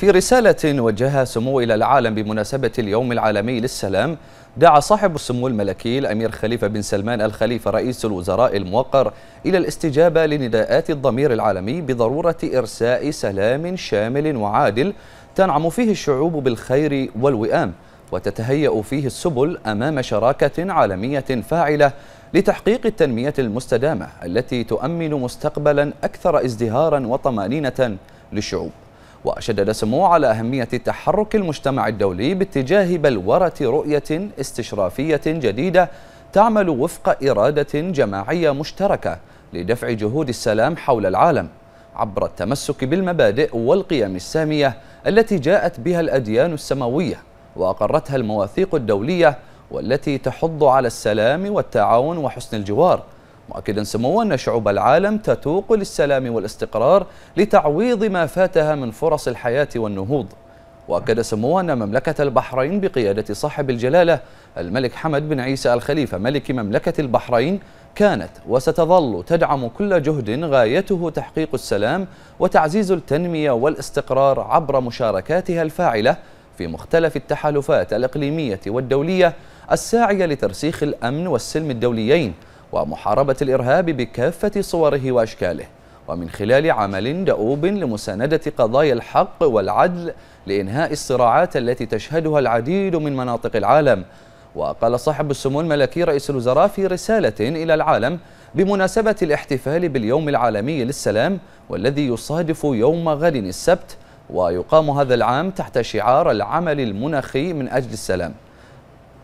في رسالة وجهها سمو إلى العالم بمناسبة اليوم العالمي للسلام دعا صاحب السمو الملكي الأمير خليفة بن سلمان الخليفة رئيس الوزراء الموقر إلى الاستجابة لنداءات الضمير العالمي بضرورة إرساء سلام شامل وعادل تنعم فيه الشعوب بالخير والوئام وتتهيأ فيه السبل أمام شراكة عالمية فاعلة لتحقيق التنمية المستدامة التي تؤمن مستقبلا أكثر ازدهارا وطمأنينة للشعوب. وشدد سموه على أهمية تحرك المجتمع الدولي باتجاه بلورة رؤية استشرافية جديدة تعمل وفق إرادة جماعية مشتركة لدفع جهود السلام حول العالم عبر التمسك بالمبادئ والقيم السامية التي جاءت بها الأديان السماوية وأقرتها المواثيق الدولية والتي تحض على السلام والتعاون وحسن الجوار مؤكدا سموه أن شعوب العالم تتوق للسلام والاستقرار لتعويض ما فاتها من فرص الحياة والنهوض. وأكد سموه أن مملكة البحرين بقيادة صاحب الجلالة الملك حمد بن عيسى الخليفة ملك مملكة البحرين كانت وستظل تدعم كل جهد غايته تحقيق السلام وتعزيز التنمية والاستقرار عبر مشاركاتها الفاعلة في مختلف التحالفات الإقليمية والدولية الساعية لترسيخ الأمن والسلم الدوليين. ومحاربة الإرهاب بكافة صوره وأشكاله. ومن خلال عمل دؤوب لمساندة قضايا الحق والعدل لإنهاء الصراعات التي تشهدها العديد من مناطق العالم. وقال صاحب السمو الملكي رئيس الوزراء في رسالة إلى العالم بمناسبة الاحتفال باليوم العالمي للسلام والذي يصادف يوم غد السبت ويقام هذا العام تحت شعار العمل المناخي من أجل السلام.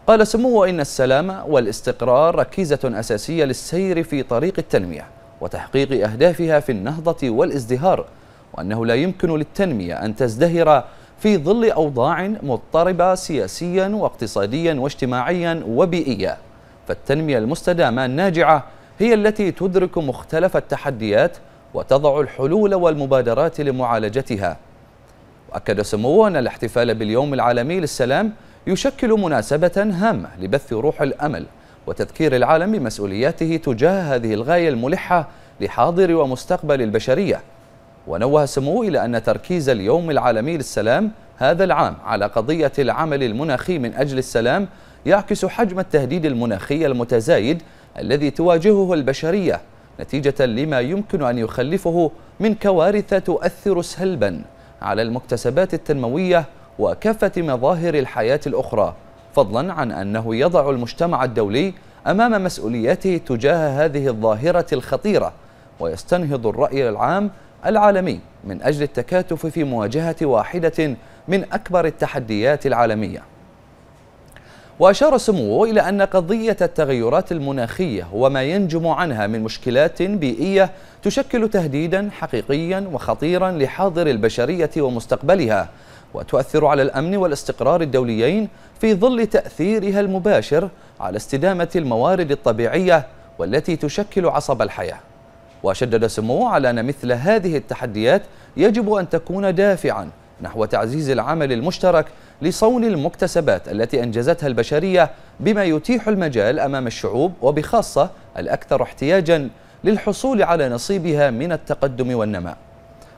قال سموه إن السلام والاستقرار ركيزة أساسية للسير في طريق التنمية وتحقيق أهدافها في النهضة والازدهار وأنه لا يمكن للتنمية أن تزدهر في ظل أوضاع مضطربة سياسيا واقتصاديا واجتماعيا وبيئيا فالتنمية المستدامة الناجعة هي التي تدرك مختلف التحديات وتضع الحلول والمبادرات لمعالجتها. وأكد سموه أن الاحتفال باليوم العالمي للسلام يشكل مناسبة هامة لبث روح الأمل وتذكير العالم بمسؤولياته تجاه هذه الغاية الملحة لحاضر ومستقبل البشرية. ونوه سموه إلى أن تركيز اليوم العالمي للسلام هذا العام على قضية العمل المناخي من أجل السلام يعكس حجم التهديد المناخي المتزايد الذي تواجهه البشرية نتيجة لما يمكن أن يخلفه من كوارث تؤثر سلبا على المكتسبات التنموية وكافة مظاهر الحياة الأخرى فضلا عن أنه يضع المجتمع الدولي أمام مسؤولياته تجاه هذه الظاهرة الخطيرة ويستنهض الرأي العام العالمي من أجل التكاتف في مواجهة واحدة من أكبر التحديات العالمية. وأشار سموه إلى أن قضية التغيرات المناخية وما ينجم عنها من مشكلات بيئية تشكل تهديدا حقيقيا وخطيرا لحاضر البشرية ومستقبلها وتؤثر على الأمن والاستقرار الدوليين في ظل تأثيرها المباشر على استدامة الموارد الطبيعية والتي تشكل عصب الحياة. وشدد سموه على أن مثل هذه التحديات يجب أن تكون دافعا نحو تعزيز العمل المشترك لصون المكتسبات التي أنجزتها البشرية بما يتيح المجال أمام الشعوب وبخاصة الأكثر احتياجا للحصول على نصيبها من التقدم والنماء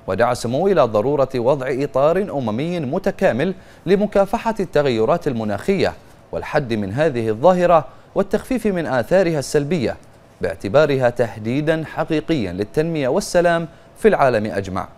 ودعا سمو إلى ضرورة وضع إطار أممي متكامل لمكافحة التغيرات المناخية والحد من هذه الظاهرة والتخفيف من آثارها السلبية باعتبارها تهديدا حقيقيا للتنمية والسلام في العالم أجمع.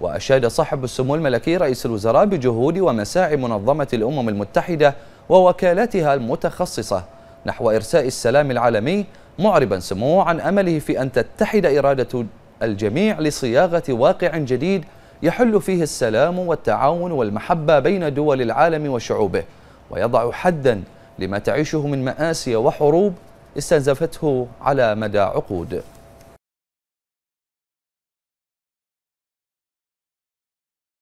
وأشاد صاحب السمو الملكي رئيس الوزراء بجهود ومساعي منظمة الأمم المتحدة ووكالاتها المتخصصة نحو إرساء السلام العالمي معربا سموه عن أمله في أن تتحد إرادة الجميع لصياغة واقع جديد يحل فيه السلام والتعاون والمحبة بين دول العالم وشعوبه ويضع حدا لما تعيشه من مآسي وحروب استنزفته على مدى عقود.